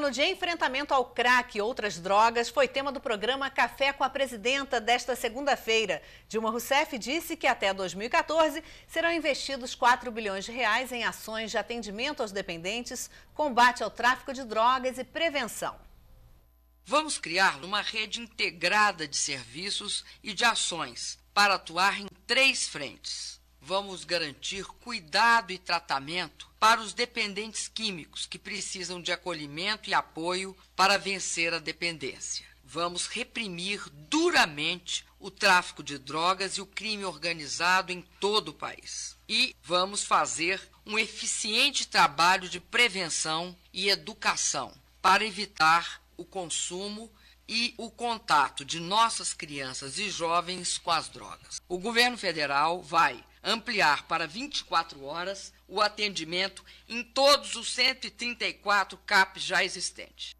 plano de enfrentamento ao crack e outras drogas foi tema do programa Café com a Presidenta desta segunda-feira. Dilma Rousseff disse que até 2014 serão investidos 4 bilhões de reais em ações de atendimento aos dependentes, combate ao tráfico de drogas e prevenção. Vamos criar uma rede integrada de serviços e de ações para atuar em três frentes vamos garantir cuidado e tratamento para os dependentes químicos que precisam de acolhimento e apoio para vencer a dependência. Vamos reprimir duramente o tráfico de drogas e o crime organizado em todo o país. E vamos fazer um eficiente trabalho de prevenção e educação para evitar o consumo e o contato de nossas crianças e jovens com as drogas. O governo federal vai ampliar para 24 horas o atendimento em todos os 134 CAPs já existentes.